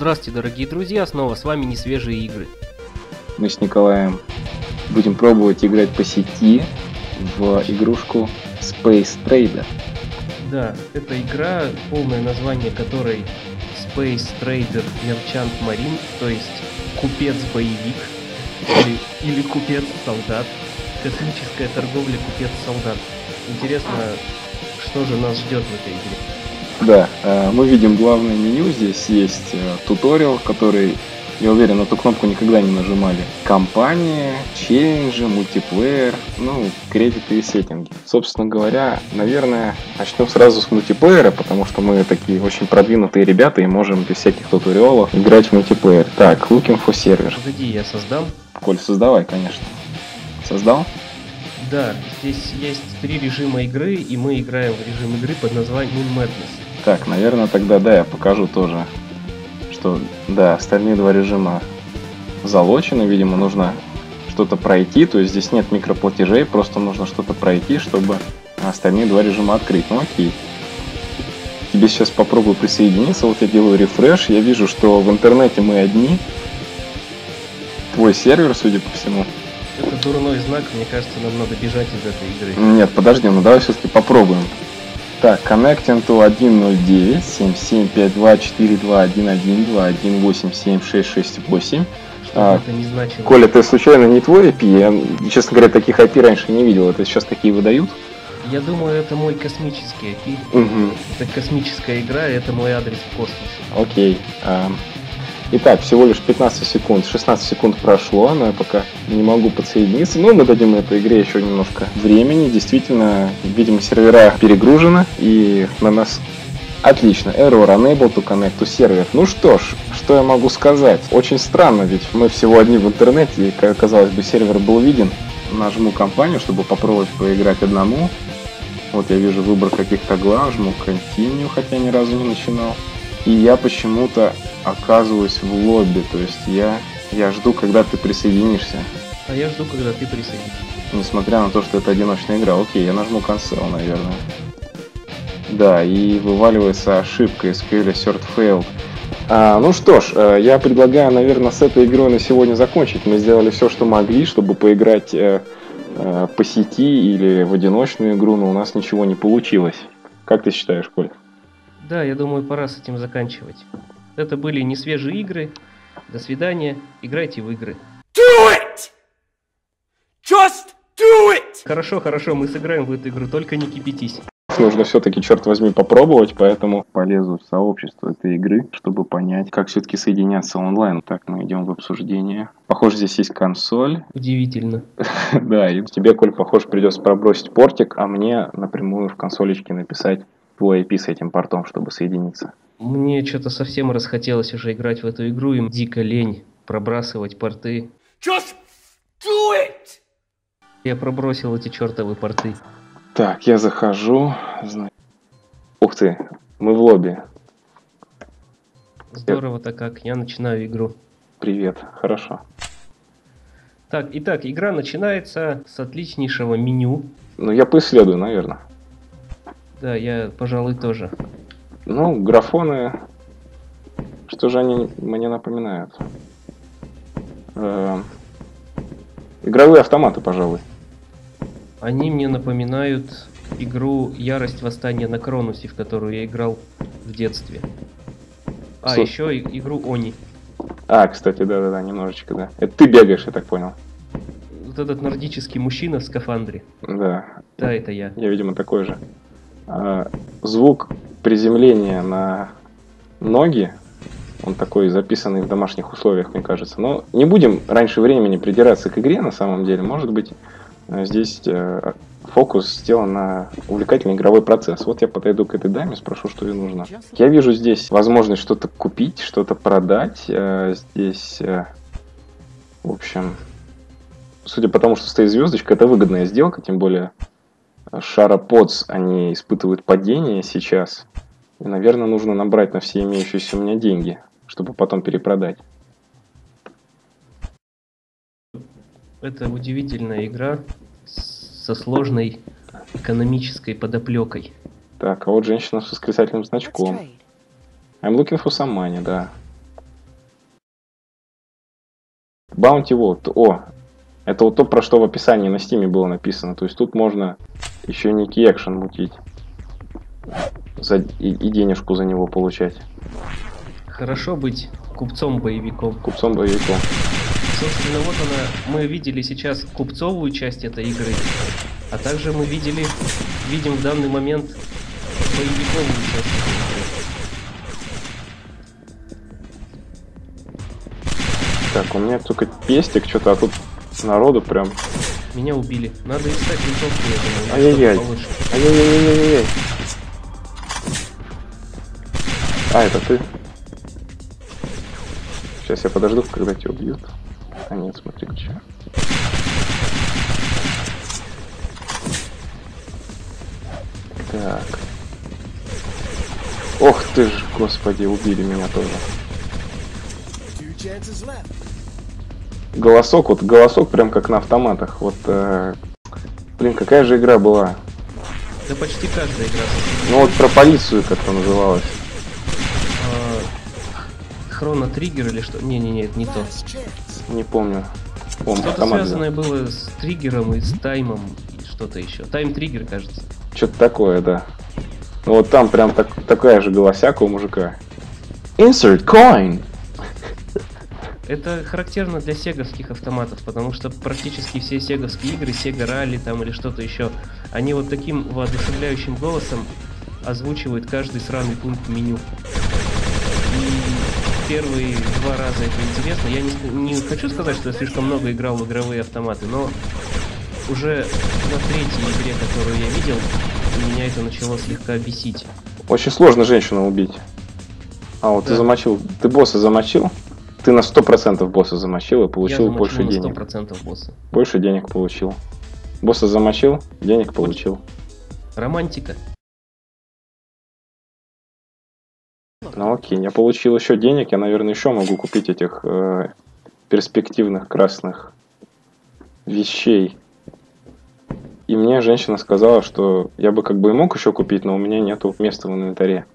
Здравствуйте, дорогие друзья, снова с вами Несвежие игры. Мы с Николаем будем пробовать играть по сети в игрушку Space Trader. Да, это игра, полное название которой Space Trader Merchant Marine, то есть купец-боевик или, или купец-солдат. Космическая торговля купец-солдат. Интересно, что же нас ждет в этой игре. Да, э, мы видим главное меню. Здесь есть э, туториал, который, я уверен, эту кнопку никогда не нажимали. Компания, челленджи, мультиплеер, ну, кредиты и сеттинги. Собственно говоря, наверное, начнем сразу с мультиплеера, потому что мы такие очень продвинутые ребята и можем без всяких туториалов играть в мультиплеер. Так, looking for сервер. Погоди, я создам. Коль, создавай, конечно. Создал? Да, здесь есть три режима игры, и мы играем в режим игры под названием Moon Madness. Так, наверное, тогда да, я покажу тоже, что да, остальные два режима залочены, видимо, нужно что-то пройти, то есть здесь нет микроплатежей, просто нужно что-то пройти, чтобы остальные два режима открыть. Ну окей. Тебе сейчас попробую присоединиться, вот я делаю рефреш, я вижу, что в интернете мы одни. Твой сервер, судя по всему. Это дурной знак, мне кажется, нам надо бежать из этой игры. Нет, подожди, ну давай все-таки попробуем. Так, connecting to 109 7752 4211 218768. Что А. Коля, это случайно не твой IP? Я, честно говоря, таких IP раньше не видел. Это сейчас такие выдают? Я думаю, это мой космический IP. Угу. Это космическая игра, это мой адрес в космосе. Окей. Ам, Итак, всего лишь 15 секунд, 16 секунд прошло, но я пока не могу подсоединиться. Но мы дадим этой игре еще немножко времени. Действительно, видимо, сервера перегружены, и на нас Отлично, error unable to connect to server. Ну что ж, что я могу сказать? Очень странно, ведь мы всего одни в интернете, и, ка- казалось бы, сервер был виден. Нажму компанию, чтобы попробовать поиграть одному. Вот я вижу выбор каких-то глав, жму continue, хотя ни разу не начинал. И я почему-то оказываюсь в лобби, то есть я, я жду, когда ты присоединишься. А я жду, когда ты присоединишься. Несмотря на то, что это одиночная игра. Окей, я нажму cancel, наверное. Да, и вываливается ошибка SQL Assert Failed. А, ну что ж, э, я предлагаю, наверное, с этой игрой на сегодня закончить. Мы сделали все, что могли, чтобы поиграть э, э, по сети или в одиночную игру, но у нас ничего не получилось. Как ты считаешь, Коль? Да, я думаю, пора с этим заканчивать. Это были не свежие игры. До свидания. Играйте в игры. Do it! Just do it! Хорошо, хорошо, мы сыграем в эту игру, только не кипятись. Нужно все-таки, черт возьми, попробовать, поэтому полезу в сообщество этой игры, чтобы понять, как все-таки соединяться онлайн. Так, мы идем в обсуждение. Похоже, здесь есть консоль. Удивительно. Да, и тебе, Коль, похоже, придется пробросить портик, а мне напрямую в консолечке написать твой IP с этим портом, чтобы соединиться. Мне что-то совсем расхотелось уже играть в эту игру, им дико лень пробрасывать порты. Just do it! Я пробросил эти чертовы порты. Так, я захожу. Ух ты, мы в лобби. Здорово-то как, я начинаю игру. Привет, хорошо. Так, итак, игра начинается с отличнейшего меню. Ну, я поисследую, наверное. Да, я, пожалуй, тоже. Ну, графоны... Что же они мне напоминают? Эм, Игровые автоматы, пожалуй. Они мне напоминают игру Ярость Восстания на Кронусе, в которую я играл в детстве. А, Слу- еще и- игру Они. А, кстати, да-да-да, немножечко, да. Это ты бегаешь, я так понял. Вот этот нордический мужчина в скафандре. Да, Да, это я. я, видимо, такой же. А, звук приземления на ноги, он такой записанный в домашних условиях, мне кажется. Но не будем раньше времени придираться к игре, на самом деле. Может быть, э, здесь э, фокус сделан на увлекательный игровой процесс. Вот я подойду к этой даме, спрошу, что ей нужно. Я вижу здесь возможность что-то купить, что-то продать. Э, Здесь, в общем, судя по тому, что стоит звездочка, это выгодная сделка, тем более Шара Подс, они испытывают падение сейчас. И, наверное, нужно набрать на все имеющиеся у меня деньги, чтобы потом перепродать. Это удивительная игра со сложной экономической подоплекой. Так, а вот женщина с восклицательным значком. I'm looking for some money, да. Bounty вот. О, это вот то, про что в описании на стиме было написано. То есть тут можно еще некий экшен мутить. За, и, и денежку за него получать. Хорошо быть купцом-боевиком. Купцом-боевиком. Собственно, вот она, мы видели сейчас купцовую часть этой игры, а также мы видели, видим в данный момент боевиковую часть этой игры. Так, у меня только пестик что-то, а тут народу прям. Меня убили. Надо искать винтовку, я думаю. Ай-яй-яй. Ай-яй-яй-яй-яй. А, это ты? Сейчас я подожду, когда тебя убьют. А нет, смотри, что. Так. Ох ты ж, господи, убили меня тоже. Голосок, вот голосок прям как на автоматах. Вот, э, блин, какая же игра была? Да почти каждая игра. Ну вот про полицию как-то называлась. А, Хроно Триггер или что? Не-не-не, это не то. Не помню. Помню, Что-то связанное было с триггером и с таймом и что-то еще. Тайм триггер, кажется. Что-то такое, да. Ну вот там прям так, такая же голосяка у мужика. Insert coin. Это характерно для сеговских автоматов, потому что практически все сеговские игры, Sega Rally там или что-то еще, они вот таким воодушевляющим голосом озвучивают каждый сраный пункт меню. И первые два раза это интересно. Я не, не хочу сказать, что я слишком много играл в игровые автоматы, но уже на третьей игре, которую я видел, меня это начало слегка бесить. Очень сложно женщину убить. А, вот ты Да. замочил. Ты босса замочил? Ты на 100% босса замочил и я получил замочил больше на денег. 100% босса. Больше денег получил. Босса замочил, денег получил. Романтика. Ну окей, я получил еще денег, я, наверное, еще могу купить этих э, перспективных красных вещей. И мне женщина сказала, что я бы как бы и мог еще купить, но у меня нету места в инвентаре.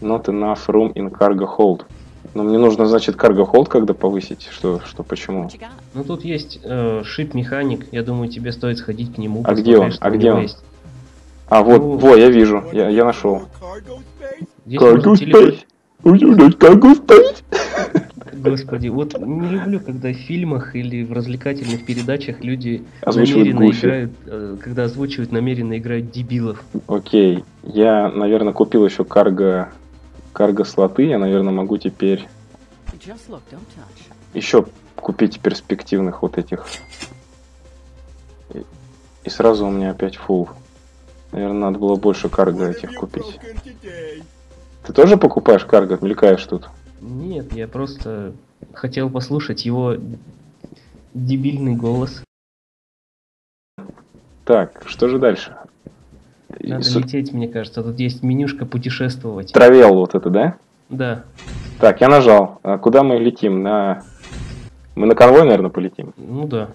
Not enough room in cargo hold. Но мне нужно, значит, cargo hold когда повысить. Что, что, почему? Ну тут есть э, шип механик, я думаю, тебе стоит сходить к нему. А где он? А где он? есть. А, вот, Ну, во, я вижу, я, я нашел. Cargo space? Space? Господи, вот не люблю, когда в фильмах или в развлекательных передачах люди Озвучивают намеренно Гуфи. играют, э, когда озвучивают, намеренно играют дебилов. Окей, я, наверное, купил еще карго, карго слоты, я, наверное, могу теперь еще купить перспективных вот этих. И, и сразу у меня опять фул. Наверное, надо было больше карго этих купить. Ты тоже покупаешь карго? Мелькаешь тут? Нет, я просто хотел послушать его дебильный голос. Так, что же дальше? И Надо с- лететь, мне кажется. Тут есть менюшка путешествовать. Травел вот это, да? Да. Так, я нажал. А куда мы летим? На... Мы на конвой, наверное, полетим. Ну да.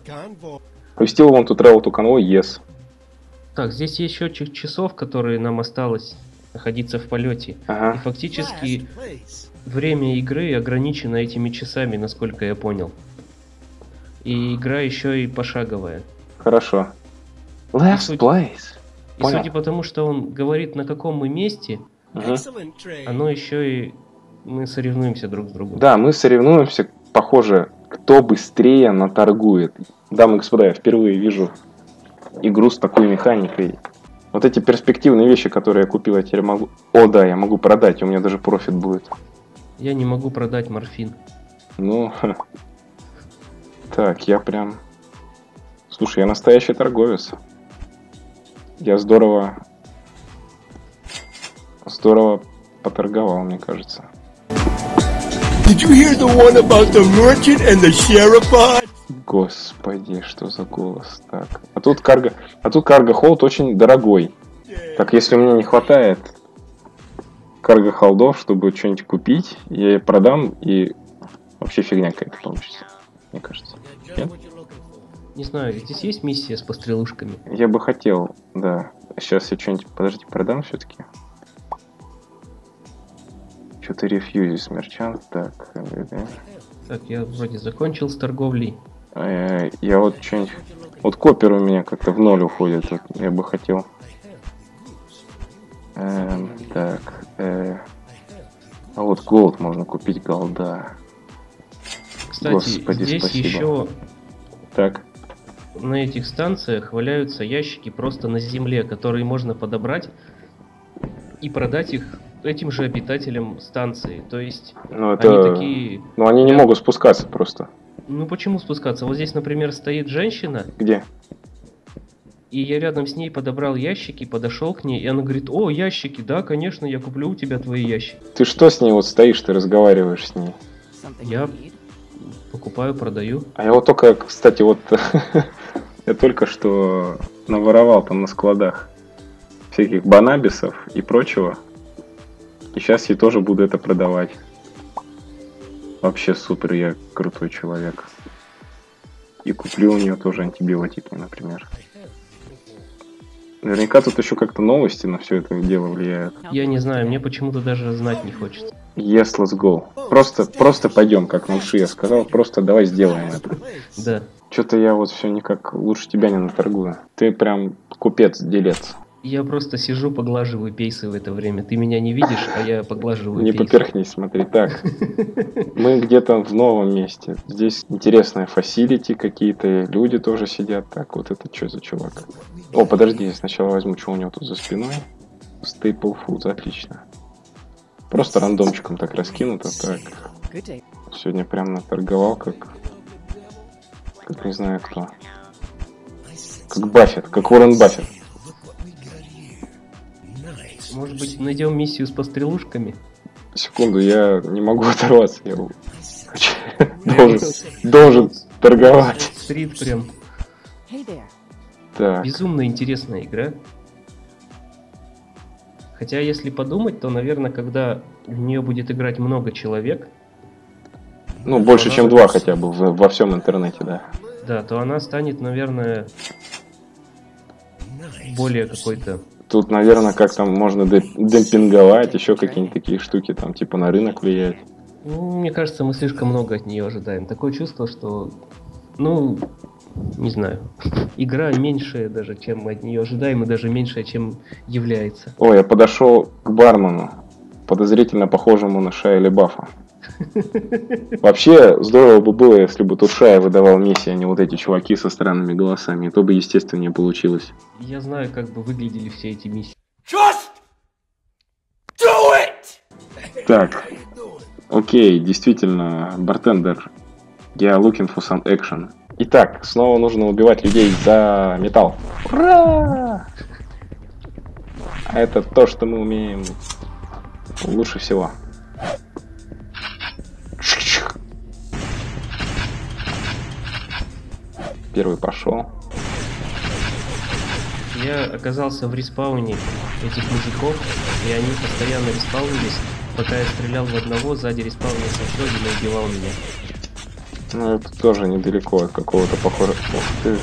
We still want to travel to convoy? Yes. Так, здесь есть счетчик часов, которые нам осталось находиться в полете. И Ага. фактически Last place. время игры ограничено этими часами, насколько я понял. И игра еще и пошаговая. Хорошо. Last place. И Понял. судя по тому, что он говорит, на каком мы месте, trade. оно еще и мы соревнуемся друг с другом. Да, мы соревнуемся, похоже, кто быстрее наторгует. Дамы и господа, я впервые вижу игру с такой механикой. Вот эти перспективные вещи, которые я купил, я теперь могу... О, да, я могу продать, у меня даже профит будет. Я не могу продать морфин. Ну, так, я прям... Слушай, я настоящий торговец. Я здорово... Здорово поторговал, мне кажется. Did you hear the one about the merchant and the sheriff? Господи, что за голос. Так. А тут карго. А тут карго холд очень дорогой. Так, если у меня не хватает карго холдов, чтобы что-нибудь купить, я продам и вообще фигня какая-то получится. Мне кажется. Нет? Не знаю, здесь есть миссия с пострелушками. Я бы хотел, да. Сейчас я что-нибудь, подождите, продам все-таки. Что-то рефьюзис мерчант, так. э. Так, я вроде закончил с торговлей. Э, Я вот что-нибудь... Вот копер у меня как-то в ноль уходит. Вот я бы хотел... Эм, так, э, а вот голд можно купить голда. Кстати, Господи, здесь спасибо. еще Так, на этих станциях валяются ящики просто на земле, которые можно подобрать и продать их этим же обитателям станции. То есть ну это... они такие... Ну они не Я- могут спускаться просто. Ну почему спускаться? Вот здесь, например, стоит женщина, Где? и я рядом с ней подобрал ящики, подошел к ней, и она говорит, о, ящики, да, конечно, я куплю у тебя твои ящики. Ты что с ней вот стоишь, ты разговариваешь с ней? Я-? Покупаю, продаю. А я вот только, кстати, вот я только что наворовал там на складах всяких банабисов и прочего. И сейчас я тоже буду это продавать. Вообще супер, я крутой человек. И куплю у нее тоже антибиотики, например. Наверняка тут еще как-то новости на все это дело влияют. Я не знаю, мне почему-то даже знать не хочется. Yes, let's go. Просто, просто пойдем, как Манши я сказал, просто давай сделаем это. Да. Что-то я вот все никак лучше тебя не наторгую. Ты прям купец-делец. Я просто сижу, поглаживаю пейсы в это время. Ты меня не видишь, а я поглаживаю Не пейсы. поперхнись, смотри. Так, мы где-то в новом месте. Здесь интересные фасилити какие-то, люди тоже сидят. Так, вот это что за чувак? О, подожди, я сначала возьму, что у него тут за спиной. Staple Foods, отлично. Просто рандомчиком так раскинуто. Так, сегодня прям наторговал, как... Как не знаю кто. Как Баффет, как Уоррен Баффет. Может быть, найдем миссию с пострелушками? Секунду, я не могу оторваться. Я хочу- должен, должен торговать. Стрит прям. Так, безумно интересная игра. Хотя, если подумать, то, наверное, когда в нее будет играть много человек, ну больше, чем два хотя бы в- во всем интернете, да. да, то она станет, наверное, более какой-то... Тут, наверное, как там можно демпинговать, еще какие-нибудь такие штуки, там, типа на рынок влиять. Ну, мне кажется, мы слишком много от нее ожидаем. Такое чувство, что, ну, не знаю, игра меньшая даже, чем мы от нее ожидаем, и даже меньшая, чем является. Ой, я подошел к бармену, подозрительно похожему на Шая Лебафа. Вообще, здорово бы было, если бы тут Шая выдавал миссии, а не вот эти чуваки со странными голосами. То бы, естественно, не получилось. Я знаю, как бы выглядели все эти миссии. Just do it! Так, окей, действительно, бартендер. Я looking for some action. Итак, снова нужно убивать людей за металл. Ура! А это то, что мы умеем лучше всего. Первый пошел. Я оказался в респауне этих мужиков, и они постоянно респаунились. Пока я стрелял в одного, сзади респаунился еще один и убивал меня. Ну, это тоже недалеко от какого-то похожего. Ух ты.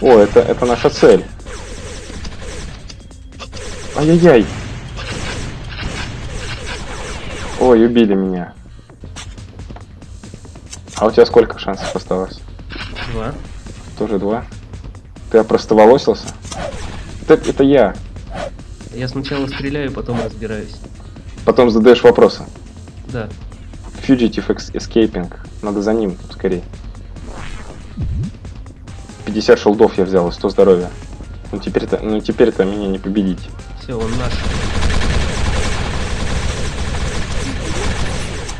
О, это, это наша цель. Ай-яй-яй. Ой, убили меня. А у тебя сколько шансов осталось? Два. Тоже два? Ты опростоволосился? Это, это я. Я сначала стреляю, потом разбираюсь. Потом задаешь вопросы. Да. Fugitive Escaping. Надо за ним скорее. 50 шелдов я взял и 100 здоровья. Ну теперь-то, ну теперь-то меня не победить. Все, он наш.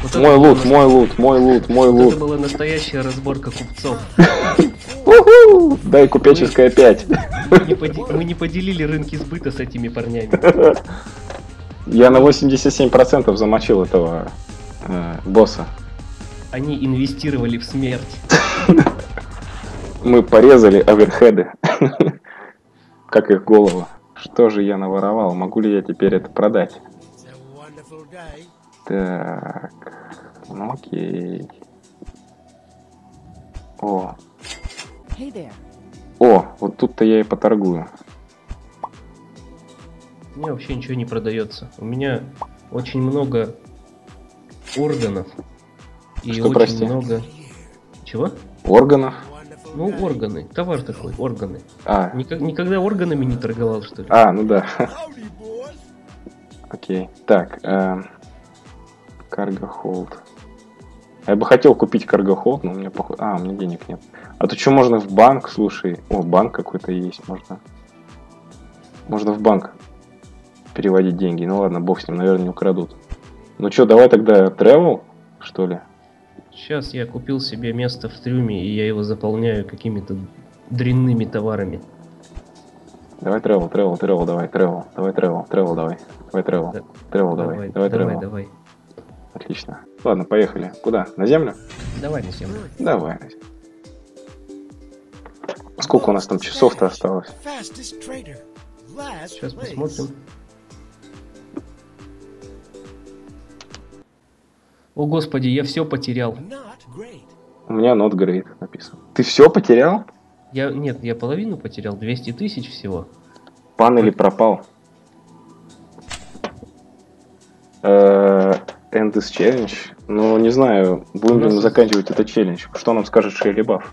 Вот Мой лут, нас- мой лут, мой лут, мой вот Это лут. была настоящая разборка купцов. Дай купеческая 5. Мы не, поди- мы не поделили рынки сбыта с этими парнями. Я на 87% замочил этого э, босса. Они инвестировали в смерть. Мы порезали оверхеды. Как их голову. Что же я наворовал? Могу ли я теперь это продать? Так. Ну окей. О, о, вот тут-то я и поторгую. У меня вообще ничего не продается. У меня очень много органов И Что, очень прости? много... Чего? Органов. Ну, органы. Товар такой, органы. А, Никак- никогда органами не торговал, что ли? а, ну да. Окей. Так, эм, Hold. Я бы хотел купить Hold, но у меня похуй... А, у меня денег нет. А то что, можно в банк, слушай. О, банк какой-то есть, можно. Можно в банк переводить деньги. Ну ладно, бог с ним, наверное, не украдут. Ну что, давай тогда travel, что ли? Сейчас я купил себе место в трюме, и я его заполняю какими-то дрянными товарами. Давай travel, travel, travel, давай, travel, давай travel, travel, давай, давай travel, Да. travel, давай, давай, давай, travel. давай. Отлично. Ладно, поехали. Куда? На землю? Давай на землю. Давай. Сколько у нас там часов-то осталось? Сейчас посмотрим. О господи, я все потерял. У меня not great написано. Ты все потерял? Я нет, я половину потерял, 200 тысяч всего. Пан или пропал? Э, End this challenge? Ну, не знаю, будем ли мы заканчивать этот челлендж. Что нам скажет Шейли Бафф?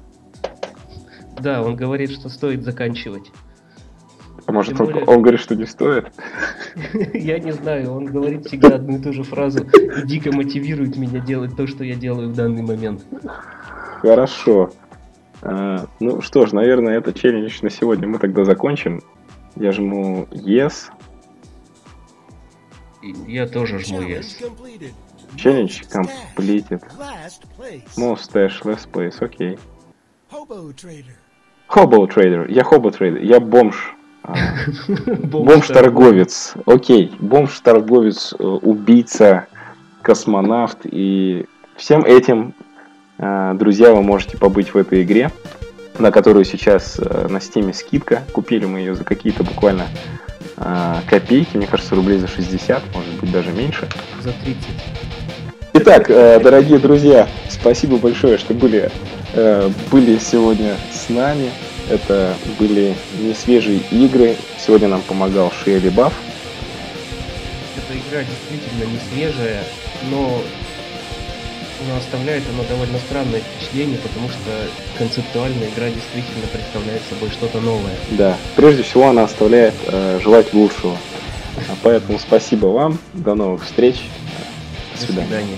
Да, он говорит, что стоит заканчивать. А может, он, более- он говорит, что не стоит? Я не знаю, он говорит всегда одну и ту же фразу и дико мотивирует меня делать то, что я делаю в данный момент. Хорошо. А, ну что ж, наверное, этот челлендж на сегодня мы тогда закончим. Я жму yes. Я тоже жму yes. completed. Challenge Stash. completed. Last place. Окей. Hobo trader. Hobo трейдер. Я хобо трейдер. Я бомж. А, Бомж Бомж-торговец. Окей. Бомж-торговец, э, убийца, космонавт. И всем этим, э, друзья, вы можете побыть в этой игре, на которую сейчас э, на стиме скидка. Купили мы ее за какие-то буквально копейки. Мне кажется, рублей за 60, может быть, даже меньше. За 30. Итак, дорогие друзья, спасибо большое, что были, были сегодня с нами. Это были не свежие игры. Сегодня нам помогал Шиэли Бафф. Эта игра действительно не свежая, но, но оставляет она довольно странное впечатление, потому что концептуальная игра действительно представляет собой что-то новое. Да, прежде всего она оставляет э, желать лучшего. А Поэтому спасибо вам. До новых встреч. До До свидания. свидания.